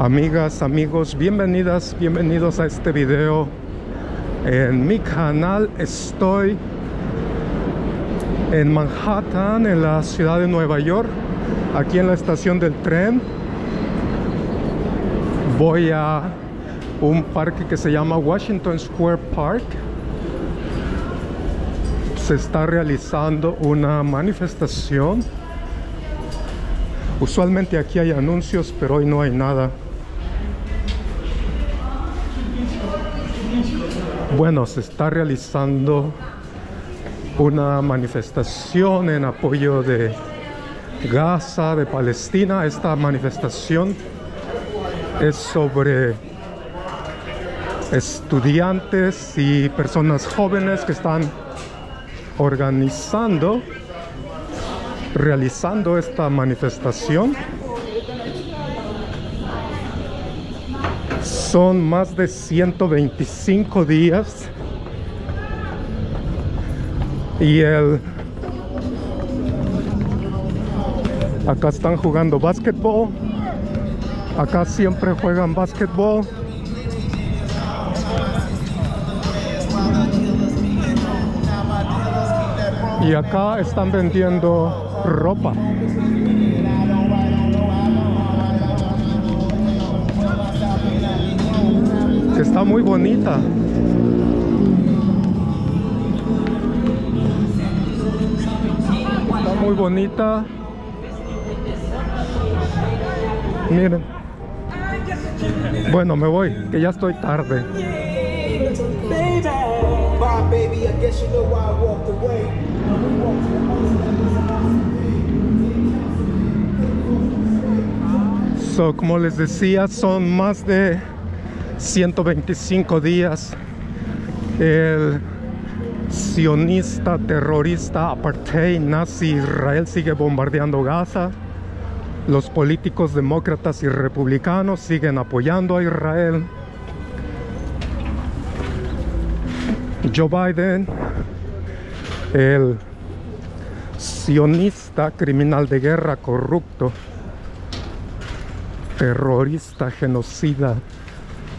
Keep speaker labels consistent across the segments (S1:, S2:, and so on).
S1: Amigas, amigos, bienvenidas, bienvenidos a este video en mi canal. Estoy en Manhattan, en la ciudad de Nueva York, aquí en la estación del tren. Voy a un parque que se llama Washington Square Park. Se está realizando una manifestación. Usualmente aquí hay anuncios, pero hoy no hay nada. Bueno, se está realizando una manifestación en apoyo de Gaza, de Palestina. Esta manifestación es sobre estudiantes y personas jóvenes que están organizando, realizando esta manifestación. Son más de 125 días. Y el acá están jugando básquetbol. Acá siempre juegan básquetbol. Y acá están vendiendo ropa está muy bonita. Está muy bonita. Miren. Bueno me voy que ya estoy tarde. So, como les decía, son más de 125 días. El sionista, terrorista, apartheid, nazi Israel sigue bombardeando Gaza. Los políticos demócratas y republicanos siguen apoyando a Israel. Joe Biden, el sionista, criminal de guerra, corrupto, terrorista, genocida,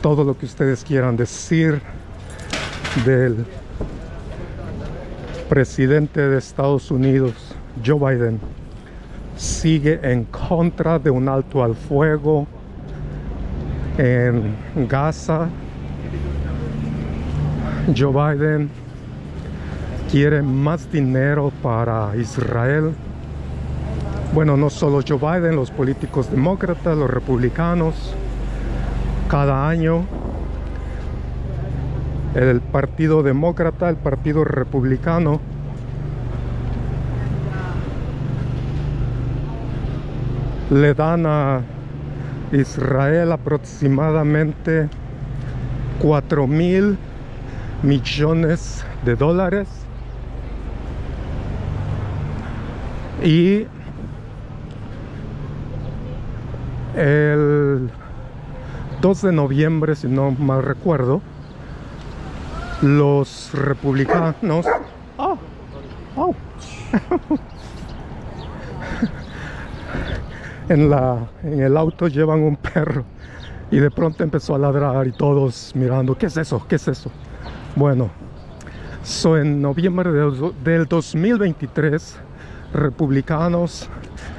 S1: todo lo que ustedes quieran decir del presidente de Estados Unidos, Joe Biden, sigue en contra de un alto al fuego en Gaza. Joe Biden quiere más dinero para Israel. Bueno, no solo Joe Biden, los políticos demócratas, los republicanos, cada año. El partido demócrata, el partido republicano. Le dan a Israel aproximadamente 4 mil millones de dólares. Y el 2 de noviembre si no mal recuerdo los republicanos ¡Oh! ¡Oh! en la en el auto llevan un perro y de pronto empezó a ladrar y todos mirando qué es eso qué es eso bueno so en noviembre de- del 2023 republicanos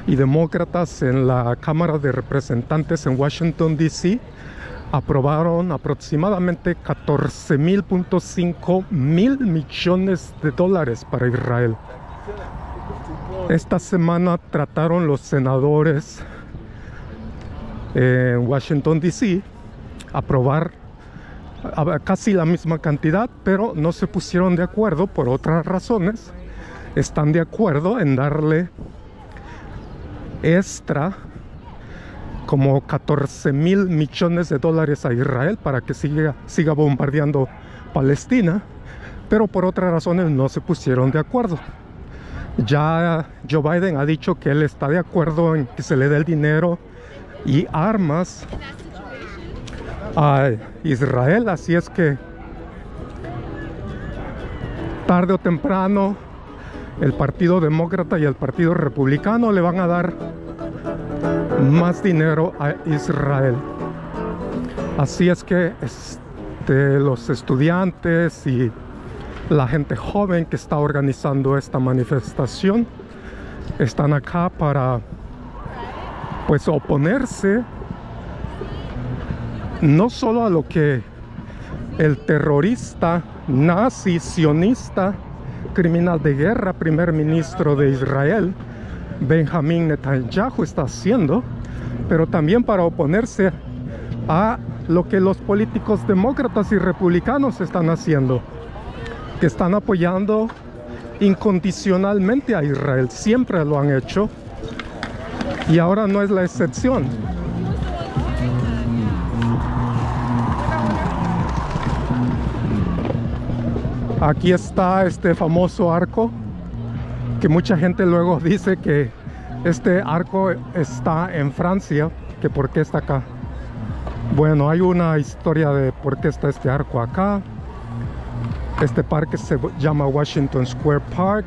S1: y demócratas en la Cámara de Representantes en Washington DC aprobaron aproximadamente 14.5 mil millones de dólares para Israel. Esta semana trataron los senadores en Washington DC aprobar casi la misma cantidad, pero no se pusieron de acuerdo por otras razones. Están de acuerdo en darle extra como 14 mil millones de dólares a Israel para que siga, siga bombardeando Palestina, pero por otras razones no se pusieron de acuerdo. Ya Joe Biden ha dicho que él está de acuerdo en que se le dé el dinero y armas a Israel, así es que tarde o temprano el Partido Demócrata y el Partido Republicano le van a dar más dinero a Israel. Así es que este, los estudiantes y la gente joven que está organizando esta manifestación están acá para pues oponerse no solo a lo que el terrorista nazi sionista criminal de guerra primer ministro de Israel Benjamín Netanyahu está haciendo pero también para oponerse a lo que los políticos demócratas y republicanos están haciendo que están apoyando incondicionalmente a Israel. Siempre lo han hecho. Y ahora no es la excepción. Aquí está este famoso arco que mucha gente luego dice que este arco está en Francia, que por qué está acá. Bueno, hay una historia de por qué está este arco acá. Este parque se llama Washington Square Park.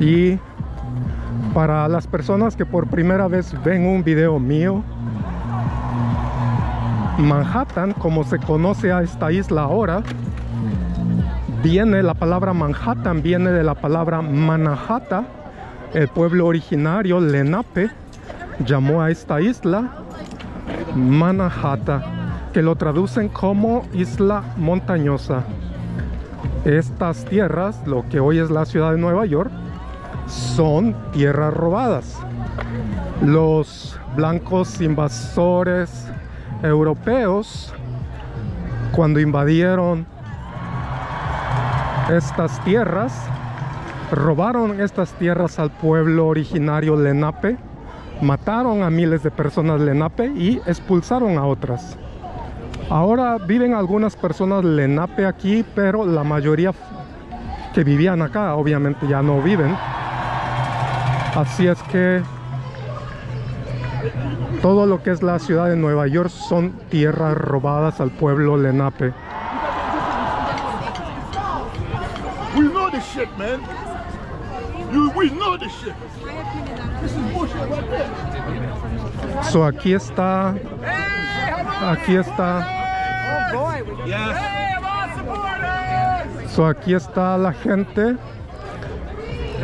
S1: Y para las personas que por primera vez ven un video mío, Manhattan, como se conoce a esta isla ahora, viene, la palabra Manhattan viene de la palabra Manhattan. El pueblo originario, Lenape, llamó a esta isla Manhattan, que lo traducen como isla montañosa. Estas tierras, lo que hoy es la ciudad de Nueva York, son tierras robadas. Los blancos invasores europeos, cuando invadieron estas tierras, robaron estas tierras al pueblo originario Lenape, mataron a miles de personas Lenape y expulsaron a otras. Ahora viven algunas personas Lenape aquí, pero la mayoría que vivían acá obviamente ya no viven. Así es que todo lo que es la ciudad de Nueva York son tierras robadas al pueblo Lenape. So aquí está, aquí está, so aquí está la gente,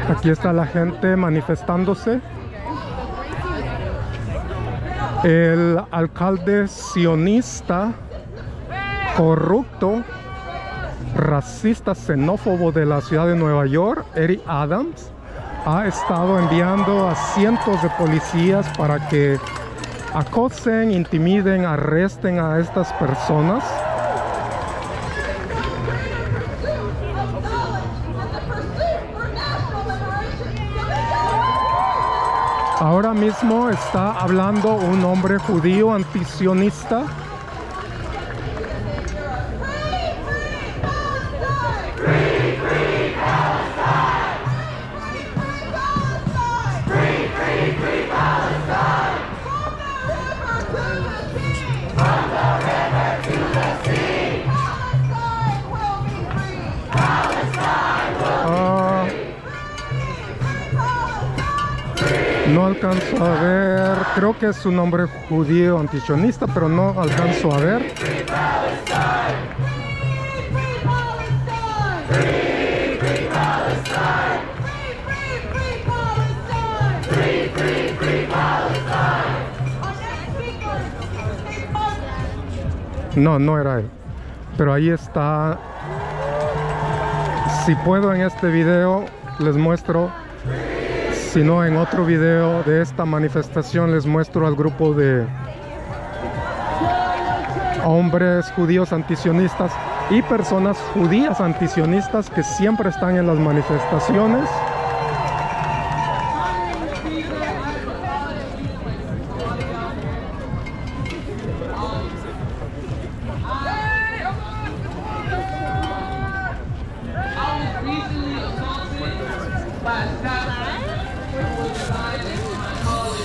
S1: aquí está la gente manifestándose. El alcalde sionista corrupto, racista, xenófobo de la ciudad de Nueva York, Eric Adams, ha estado enviando a cientos de policías para que acosen, intimiden, arresten a estas personas. Ahora mismo está hablando un hombre judío antisionista. Alcanzo a ver, creo que es un hombre judío antisionista, pero no alcanzo a ver. No, no era él. Pero ahí está. Si puedo en este video les muestro. Si no en otro video de esta manifestación les muestro al grupo de hombres judíos antisionistas y personas judías antisionistas que siempre están en las manifestaciones.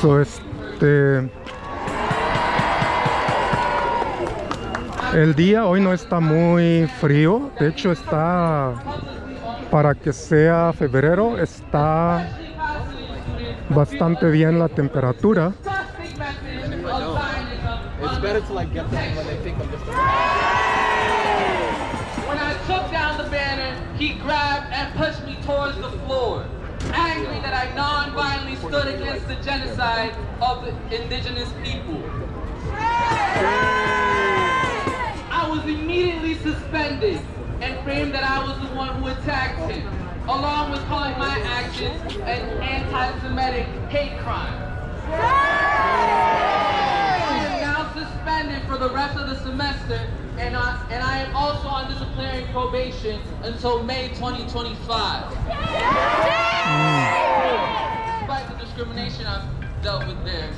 S1: So, este el día hoy no está muy frío de hecho está para que sea febrero está bastante bien la temperatura.
S2: disgusting message of Zionism
S3: It's better to like get them when they think I'm just a
S2: When I took down the banner, he grabbed and pushed me towards the floor, that I non-violently stood against the genocide of the indigenous people. I was immediately suspended and framed that I was the one who attacked him, along with calling my actions an anti-Semitic hate crime. I am now suspended for the rest of the semester, and I, and I am also on disciplinary probation until May 2025. Despite the discrimination I've dealt with there,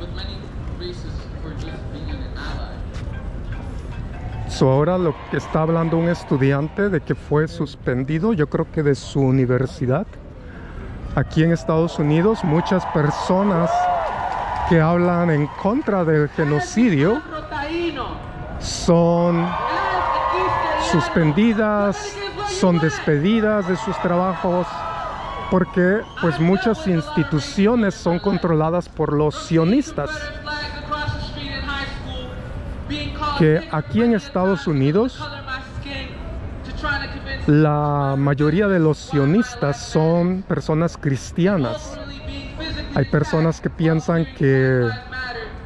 S2: with many races for just being an ally.
S1: So ahora lo que está hablando un estudiante de que fue suspendido, yo creo que de su universidad. Aquí en Estados Unidos muchas personas que hablan en contra del genocidio son suspendidas, son despedidas de sus trabajos porque pues muchas instituciones son controladas por los sionistas que aquí en Estados Unidos la mayoría de los sionistas son personas cristianas. Hay personas que piensan que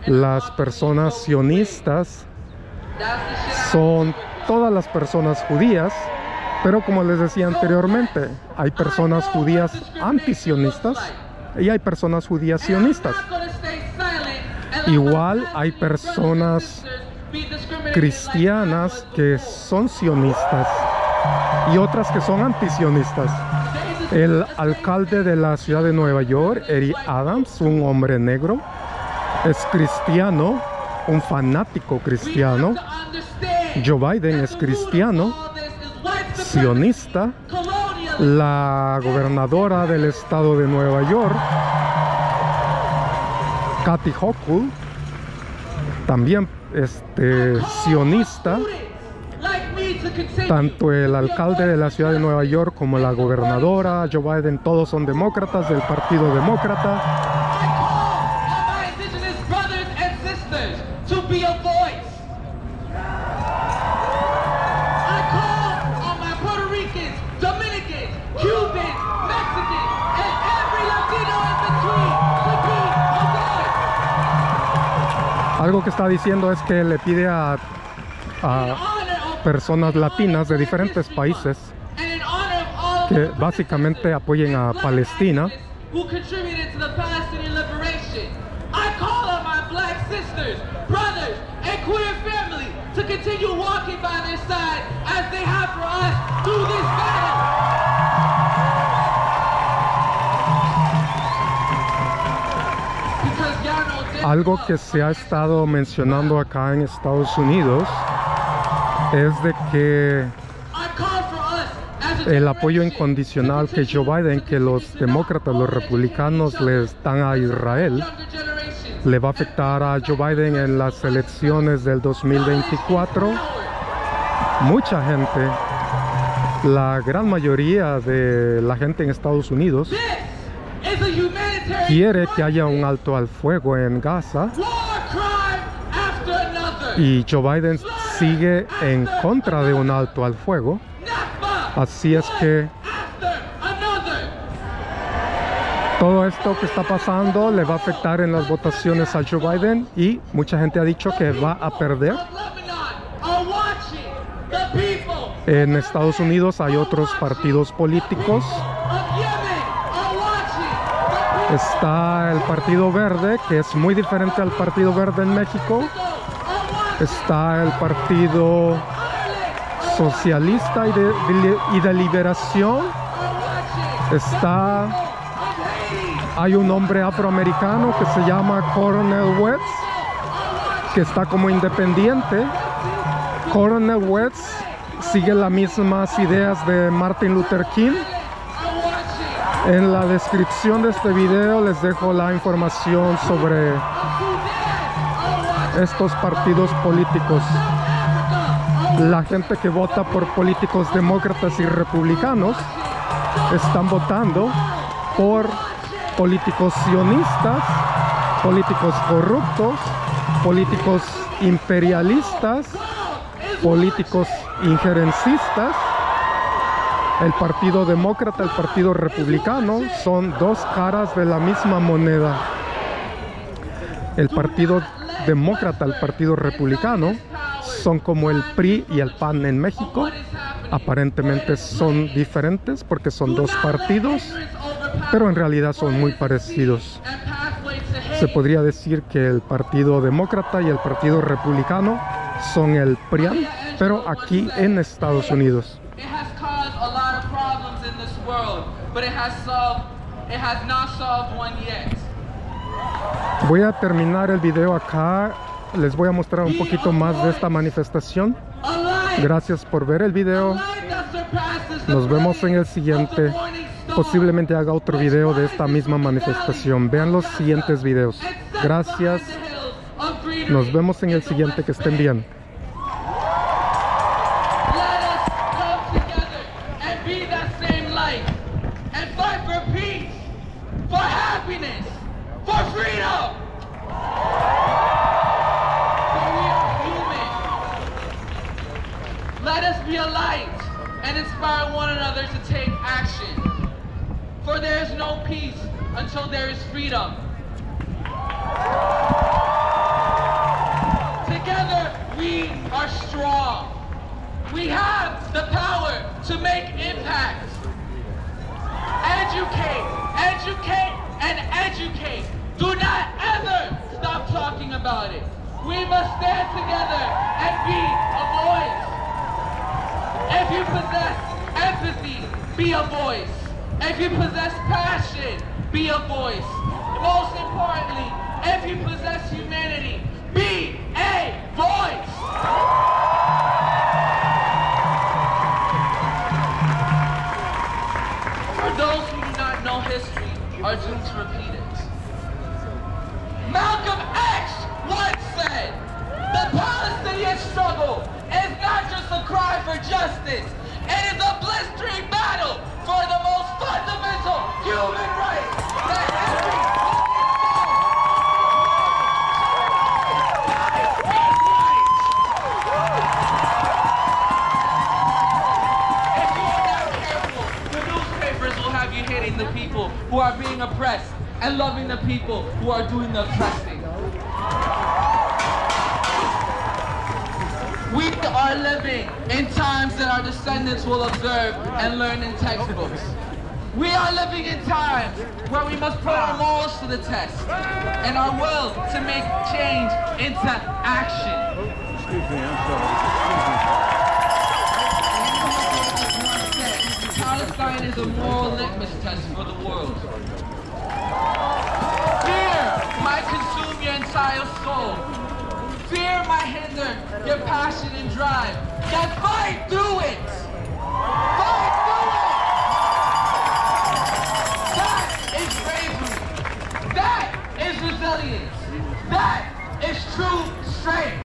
S1: las personas sionistas son todas las personas judías, pero como les decía anteriormente, hay personas judías antisionistas y hay personas judías sionistas. Igual hay personas cristianas que son sionistas y otras que son antisionistas. El alcalde de la ciudad de Nueva York, Eric Adams, un hombre negro, es cristiano, un fanático cristiano. Joe Biden es cristiano, sionista. La gobernadora del estado de Nueva York, Kathy Hochul, también este, sionista. Tanto el alcalde de la ciudad de Nueva York como la gobernadora, Joe Biden, todos son demócratas del Partido Demócrata. Algo que está diciendo es que le pide a, a personas latinas de diferentes países que básicamente apoyen a Palestina.
S2: to continue walking by their side as they have for us through this battle.
S1: Algo que se ha estado mencionando acá en Estados Unidos es de que el apoyo incondicional que Joe Biden, que los demócratas, los republicanos les dan a Israel, le va a afectar a Joe Biden en las elecciones del 2024. Mucha gente, la gran mayoría de la gente en Estados Unidos
S2: This is a humanitarian
S1: quiere que haya un alto al fuego en Gaza y Joe Biden sigue en contra de un alto al fuego. Así es que todo esto que está pasando le va a afectar en las votaciones a Joe Biden y mucha gente ha dicho que va a perder. En Estados Unidos hay otros partidos políticos. Está el Partido Verde, que es muy diferente al Partido Verde en México. Está el Partido Socialista y de, Liberación. Está, hay un hombre afroamericano que se llama Coronel Wetz, que está como independiente. Coronel Wetz sigue las mismas ideas de Martin Luther King. En la descripción de este video les dejo la información sobre estos partidos políticos. La gente que vota por políticos demócratas y republicanos están votando por políticos sionistas, políticos corruptos, políticos imperialistas, políticos injerencistas. El Partido Demócrata, el Partido Republicano son dos caras de la misma moneda. El Partido Demócrata, el Partido Republicano son como el PRI y el PAN en México. Aparentemente son diferentes porque son dos partidos, pero en realidad son muy parecidos. Se podría decir que el Partido Demócrata y el Partido Republicano son el PRIAN, pero aquí en Estados Unidos.
S2: It has caused a lot of problems in this world, but it has solved it has not solved one yet.
S1: Voy a terminar el video acá. Les voy a mostrar un poquito más de esta manifestación. Gracias por ver el video. Nos vemos en el siguiente. Posiblemente haga otro video de esta misma manifestación. Vean los siguientes videos. Gracias. Nos vemos en el siguiente. Que estén bien.
S2: Happiness, for freedom. We are human. Let us be a light and inspire one another to take action. For there is no peace until there is freedom. Together we are strong. We have the power to make impact. Educate, educate, and educate. Do not ever stop talking about it. We must stand together and be a voice. If you possess empathy, be a voice. If you possess passion, be a voice. Most importantly, if you possess humanity, be a voice. Are doomed to repeat it. Malcolm X once said, the Palestinian struggle is not just a cry for justice, are being oppressed and loving the people who are doing the oppressing. We are living in times that our descendants will observe and learn in textbooks. We are living in times where we must put our morals to the test and our will to make change into action.
S4: Excuse me, I'm sorry.
S2: Palestine is a moral litmus protest for the world. Fear might consume your entire soul. Fear might hinder your passion and drive. Yet fight through it! Fight through it! That is bravery. That is resilience. That is true strength.